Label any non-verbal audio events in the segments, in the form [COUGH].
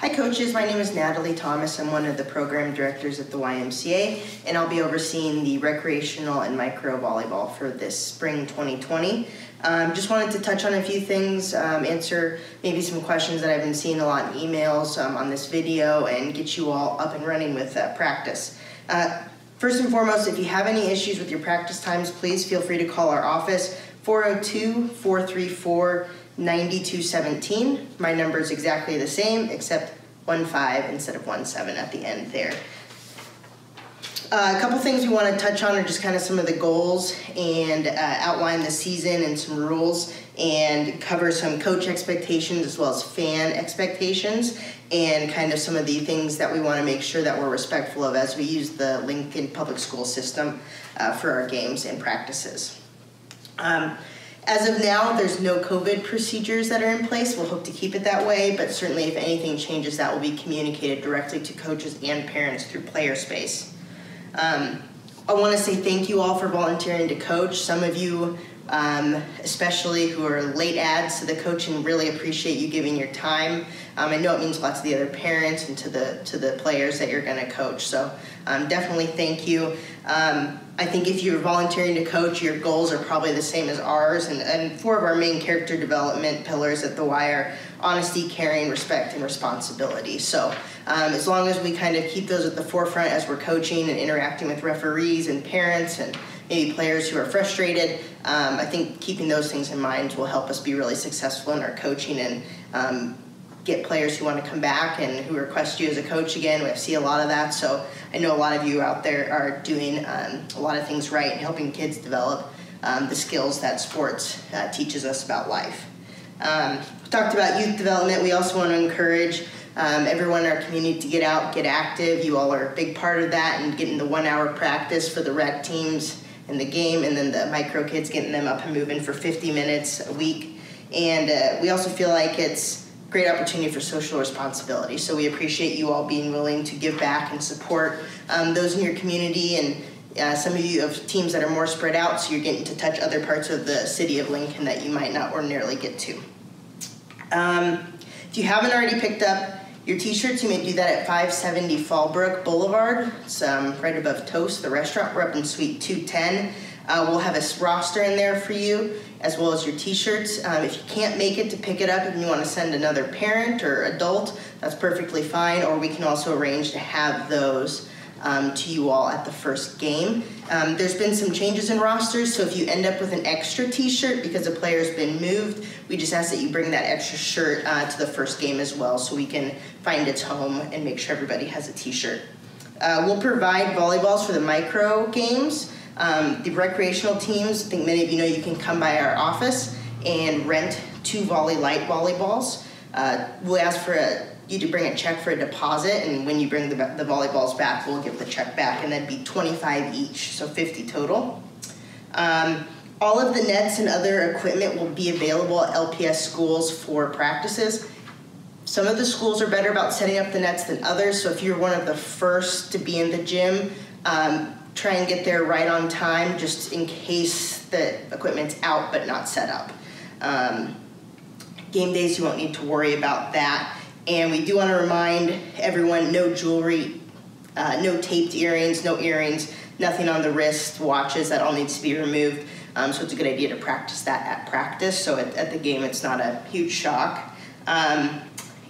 Hi coaches, my name is Natalie Thomas. I'm one of the program directors at the YMCA and I'll be overseeing the recreational and micro volleyball for this spring 2020. Um, just wanted to touch on a few things, um, answer maybe some questions that I've been seeing a lot in emails um, on this video and get you all up and running with uh, practice. Uh, first and foremost, if you have any issues with your practice times, please feel free to call our office 402 434 9217. My number is exactly the same, except 1-5 instead of 1-7 at the end there. Uh, a couple things we want to touch on are just kind of some of the goals and uh, outline the season and some rules and cover some coach expectations as well as fan expectations and kind of some of the things that we want to make sure that we're respectful of as we use the Lincoln public school system uh, for our games and practices. Um, as of now, there's no COVID procedures that are in place. We'll hope to keep it that way, but certainly if anything changes, that will be communicated directly to coaches and parents through Player Space. Um, I want to say thank you all for volunteering to coach. Some of you, um, especially who are late ads to the coaching, really appreciate you giving your time. Um, I know it means a lot to the other parents and to the to the players that you're going to coach. So um, definitely thank you. Um, I think if you're volunteering to coach, your goals are probably the same as ours. And, and four of our main character development pillars at the Y are honesty, caring, respect, and responsibility. So um, as long as we kind of keep those at the forefront as we're coaching and interacting with referees and parents and maybe players who are frustrated, um, I think keeping those things in mind will help us be really successful in our coaching and um, get players who want to come back and who request you as a coach again. We see a lot of that. So I know a lot of you out there are doing um, a lot of things right and helping kids develop um, the skills that sports uh, teaches us about life. Um, we talked about youth development. We also want to encourage um, everyone in our community to get out, get active. You all are a big part of that and getting the one hour practice for the rec teams in the game and then the micro kids getting them up and moving for 50 minutes a week. And uh, we also feel like it's great opportunity for social responsibility. So we appreciate you all being willing to give back and support um, those in your community and uh, some of you have teams that are more spread out, so you're getting to touch other parts of the city of Lincoln that you might not ordinarily get to. Um, if you haven't already picked up your t-shirts, you may do that at 570 Fallbrook Boulevard. It's um, right above Toast, the restaurant. We're up in Suite 210. Uh, we'll have a roster in there for you, as well as your t-shirts. Um, if you can't make it to pick it up and you want to send another parent or adult, that's perfectly fine, or we can also arrange to have those um, to you all at the first game. Um, there's been some changes in rosters, so if you end up with an extra t-shirt because a player's been moved, we just ask that you bring that extra shirt uh, to the first game as well so we can find its home and make sure everybody has a t-shirt. Uh, we'll provide volleyballs for the micro games. Um, the recreational teams, I think many of you know you can come by our office and rent two Volley Lite volleyballs. Uh, we'll ask for a, you to bring a check for a deposit, and when you bring the, the volleyballs back, we'll give the check back, and that'd be 25 each, so 50 total. Um, all of the nets and other equipment will be available at LPS schools for practices. Some of the schools are better about setting up the nets than others, so if you're one of the first to be in the gym, um, try and get there right on time just in case the equipment's out but not set up. Um, game days, you won't need to worry about that. And we do want to remind everyone no jewelry, uh, no taped earrings, no earrings, nothing on the wrist, watches, that all needs to be removed. Um, so it's a good idea to practice that at practice. So at, at the game, it's not a huge shock. Um,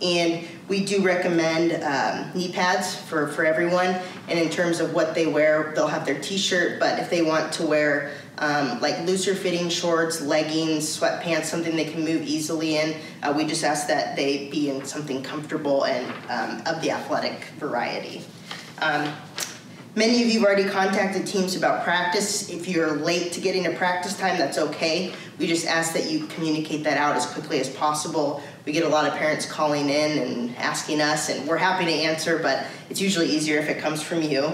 and we do recommend um, knee pads for, for everyone. And in terms of what they wear, they'll have their t-shirt, but if they want to wear um, like looser fitting shorts, leggings, sweatpants, something they can move easily in, uh, we just ask that they be in something comfortable and um, of the athletic variety. Um, Many of you have already contacted teams about practice. If you're late to getting a practice time, that's okay. We just ask that you communicate that out as quickly as possible. We get a lot of parents calling in and asking us, and we're happy to answer, but it's usually easier if it comes from you.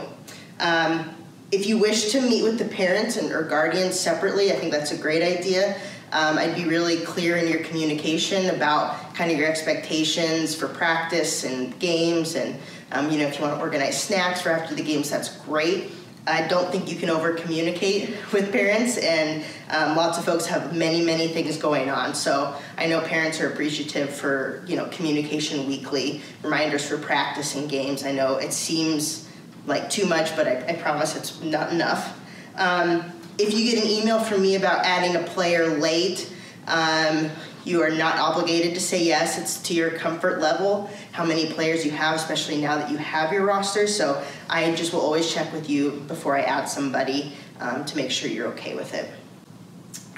Um, if you wish to meet with the parents and, or guardians separately, I think that's a great idea. Um, I'd be really clear in your communication about kind of your expectations for practice and games and um, you know, if you want to organize snacks for after the games, that's great. I don't think you can over communicate [LAUGHS] with parents, and um, lots of folks have many, many things going on. So I know parents are appreciative for you know communication weekly, reminders for practice and games. I know it seems like too much, but I, I promise it's not enough. Um, if you get an email from me about adding a player late, um, you are not obligated to say yes. It's to your comfort level, how many players you have, especially now that you have your roster. So I just will always check with you before I add somebody um, to make sure you're okay with it.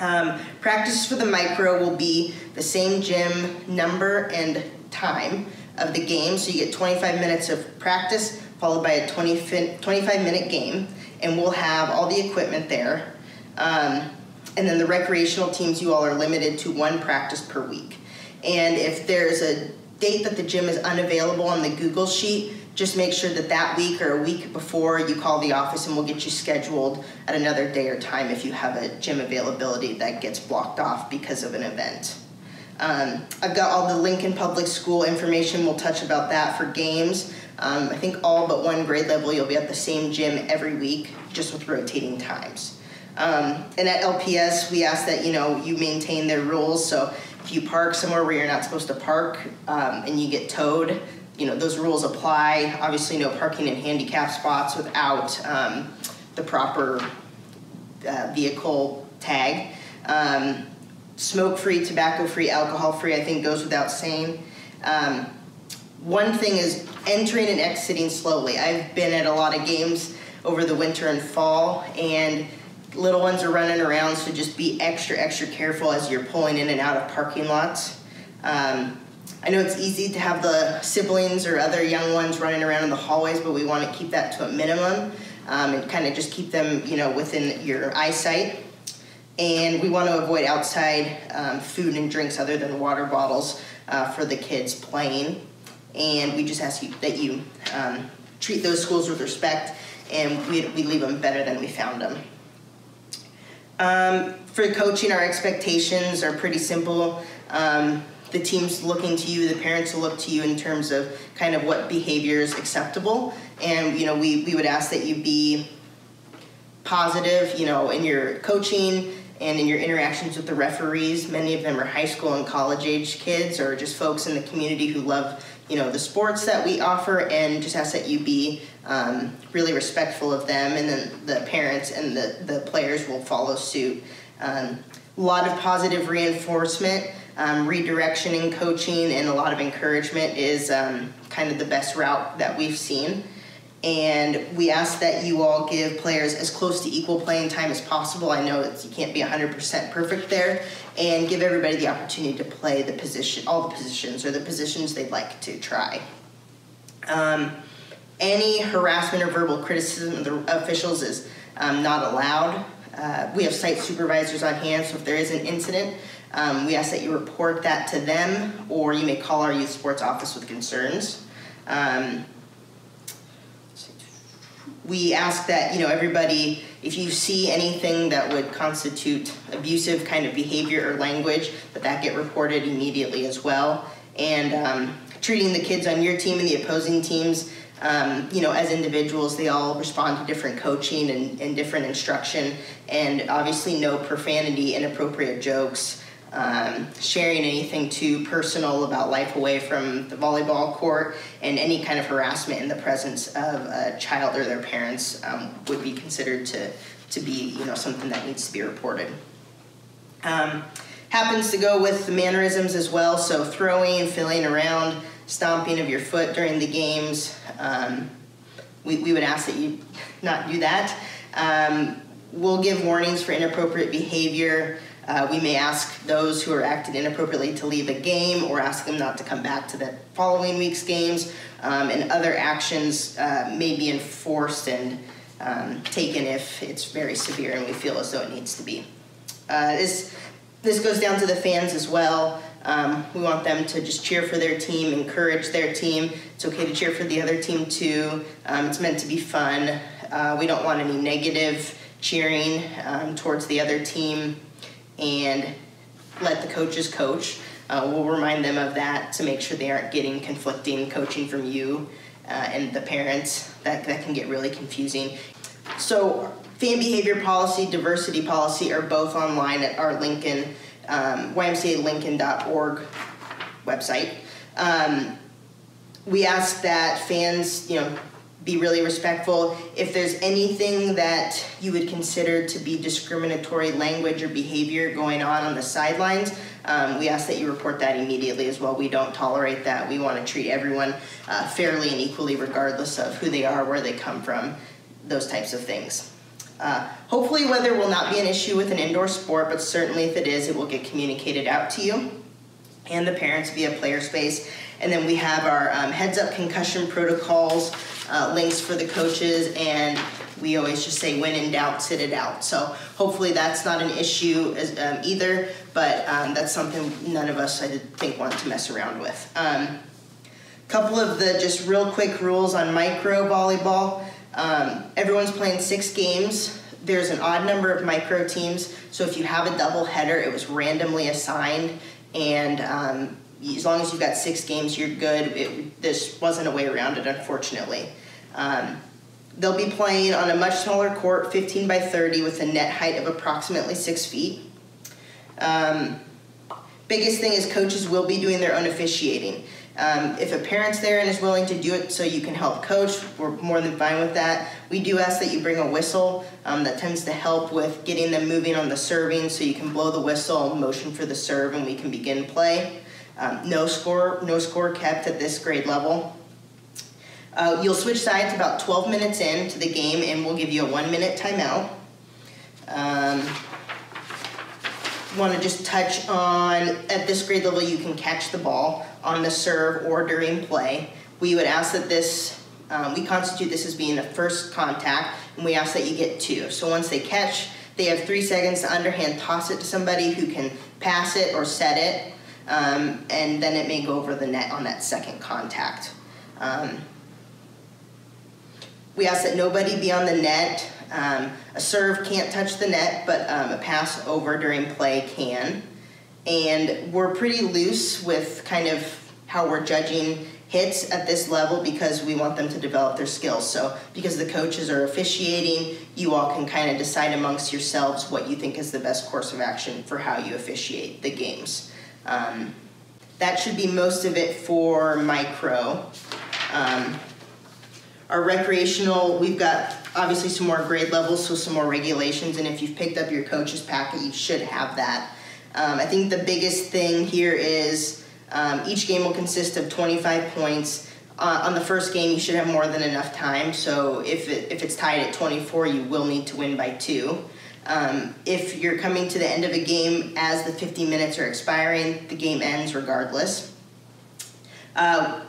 Um, for the micro will be the same gym number and time of the game. So you get 25 minutes of practice followed by a 20, 25 minute game. And we'll have all the equipment there. Um, and then the recreational teams, you all are limited to one practice per week. And if there's a date that the gym is unavailable on the Google sheet, just make sure that that week or a week before you call the office and we'll get you scheduled at another day or time if you have a gym availability that gets blocked off because of an event. Um, I've got all the Lincoln Public School information. We'll touch about that for games. Um, I think all but one grade level you'll be at the same gym every week, just with rotating times. Um, and at LPS, we ask that you know you maintain their rules. So if you park somewhere where you're not supposed to park um, and you get towed, you know those rules apply. Obviously, no parking in handicap spots without um, the proper uh, vehicle tag. Um, smoke-free, tobacco-free, alcohol-free. I think goes without saying. Um, one thing is entering and exiting slowly. I've been at a lot of games over the winter and fall, and little ones are running around, so just be extra, extra careful as you're pulling in and out of parking lots. Um, I know it's easy to have the siblings or other young ones running around in the hallways, but we want to keep that to a minimum um, and kind of just keep them, you know, within your eyesight. And we want to avoid outside um, food and drinks other than water bottles uh, for the kids playing. And we just ask you that you um, treat those schools with respect, and we, we leave them better than we found them. Um, for coaching, our expectations are pretty simple. Um, the team's looking to you, the parents will look to you in terms of kind of what behavior is acceptable. And, you know, we, we would ask that you be positive, you know, in your coaching and in your interactions with the referees. Many of them are high school and college age kids or just folks in the community who love you know the sports that we offer and just ask that you be um, really respectful of them and then the parents and the, the players will follow suit um, a lot of positive reinforcement um, redirection in coaching and a lot of encouragement is um, kind of the best route that we've seen and we ask that you all give players as close to equal playing time as possible. I know that you can't be 100% perfect there, and give everybody the opportunity to play the position, all the positions, or the positions they'd like to try. Um, any harassment or verbal criticism of the officials is um, not allowed. Uh, we have site supervisors on hand, so if there is an incident, um, we ask that you report that to them, or you may call our youth sports office with concerns. We ask that you know everybody if you see anything that would constitute abusive kind of behavior or language that that get reported immediately as well. And um, treating the kids on your team and the opposing teams um, you know as individuals they all respond to different coaching and, and different instruction. And obviously no profanity inappropriate jokes um, sharing anything too personal about life away from the volleyball court, and any kind of harassment in the presence of a child or their parents um, would be considered to, to be you know something that needs to be reported. Um, happens to go with the mannerisms as well, so throwing, filling around, stomping of your foot during the games. Um, we, we would ask that you not do that. Um, we'll give warnings for inappropriate behavior. Uh, we may ask those who are acting inappropriately to leave a game or ask them not to come back to the following week's games. Um, and other actions uh, may be enforced and um, taken if it's very severe and we feel as though it needs to be. Uh, this, this goes down to the fans as well. Um, we want them to just cheer for their team, encourage their team. It's okay to cheer for the other team too. Um, it's meant to be fun. Uh, we don't want any negative cheering um, towards the other team and let the coaches coach. Uh, we'll remind them of that to make sure they aren't getting conflicting coaching from you uh, and the parents. That, that can get really confusing. so fan behavior policy, diversity policy are both online at our Lincoln, um, YMCALincoln.org website. Um, we ask that fans, you know, be really respectful. If there's anything that you would consider to be discriminatory language or behavior going on on the sidelines, um, we ask that you report that immediately as well. We don't tolerate that. We want to treat everyone uh, fairly and equally, regardless of who they are, where they come from, those types of things. Uh, hopefully, weather will not be an issue with an indoor sport, but certainly if it is, it will get communicated out to you and the parents via player space. And then we have our um, heads up concussion protocols, uh, links for the coaches, and we always just say when in doubt, sit it out. So hopefully that's not an issue as, um, either, but um, that's something none of us, I think, want to mess around with. Um, couple of the just real quick rules on micro volleyball. Um, everyone's playing six games. There's an odd number of micro teams, so if you have a double header, it was randomly assigned, and um, as long as you've got six games, you're good. It, this wasn't a way around it, unfortunately. Um, they'll be playing on a much smaller court, 15 by 30, with a net height of approximately six feet. Um, biggest thing is coaches will be doing their own officiating. Um, if a parent's there and is willing to do it so you can help coach, we're more than fine with that. We do ask that you bring a whistle. Um, that tends to help with getting them moving on the serving so you can blow the whistle, motion for the serve, and we can begin play. Um, no score, no score kept at this grade level. Uh, you'll switch sides about 12 minutes into the game, and we'll give you a one minute timeout. Um, want to just touch on at this grade level, you can catch the ball on the serve or during play. We would ask that this, um, we constitute this as being the first contact, and we ask that you get two. So once they catch, they have three seconds to underhand toss it to somebody who can pass it or set it um, and then it may go over the net on that second contact. Um, we ask that nobody be on the net. Um, a serve can't touch the net, but um, a pass over during play can. And we're pretty loose with kind of how we're judging hits at this level because we want them to develop their skills. So, because the coaches are officiating, you all can kind of decide amongst yourselves what you think is the best course of action for how you officiate the games. Um, that should be most of it for micro. Um, our recreational, we've got obviously some more grade levels, so some more regulations, and if you've picked up your coach's packet, you should have that. Um, I think the biggest thing here is um, each game will consist of 25 points. Uh, on the first game, you should have more than enough time, so if, it, if it's tied at 24, you will need to win by two. Um, if you're coming to the end of a game as the 50 minutes are expiring, the game ends regardless. Uh,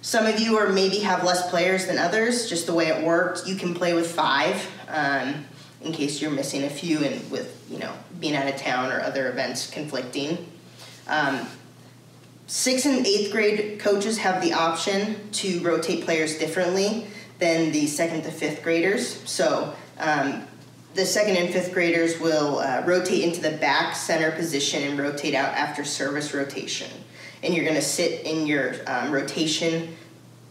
some of you or maybe have less players than others, just the way it worked. You can play with five um, in case you're missing a few and with, you know, being out of town or other events conflicting. Um, sixth and eighth grade coaches have the option to rotate players differently than the second to fifth graders. So um, the second and fifth graders will uh, rotate into the back center position and rotate out after service rotation. And you're going to sit in your um, rotation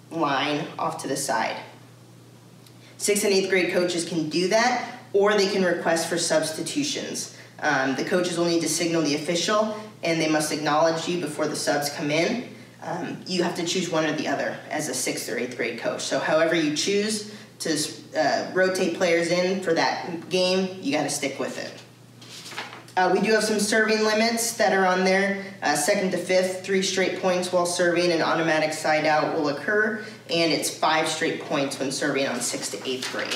line off to the side. Sixth and eighth grade coaches can do that, or they can request for substitutions. Um, the coaches will need to signal the official, and they must acknowledge you before the subs come in. Um, you have to choose one or the other as a sixth or eighth grade coach. So, however you choose, to uh, rotate players in for that game, you got to stick with it. Uh, we do have some serving limits that are on there. Uh, second to fifth, three straight points while serving, an automatic side out will occur, and it's five straight points when serving on sixth to eighth grade.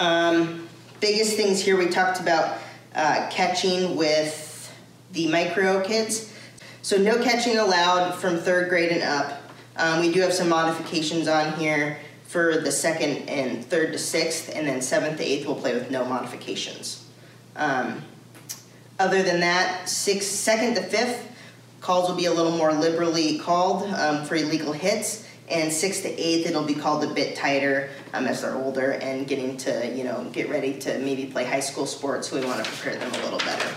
Um, biggest things here we talked about uh, catching with the micro kids. So no catching allowed from third grade and up. Um, we do have some modifications on here for the second and third to sixth, and then seventh to eighth we'll play with no modifications. Um, other than that, sixth, second to fifth calls will be a little more liberally called um, for illegal hits, and sixth to eighth it'll be called a bit tighter um, as they're older and getting to you know get ready to maybe play high school sports. We want to prepare them a little better.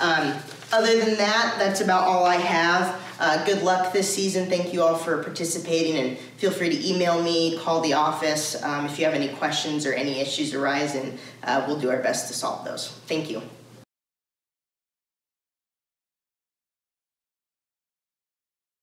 Um, other than that, that's about all I have. Uh, good luck this season. Thank you all for participating, and feel free to email me, call the office um, if you have any questions or any issues arise, and uh, we'll do our best to solve those. Thank you.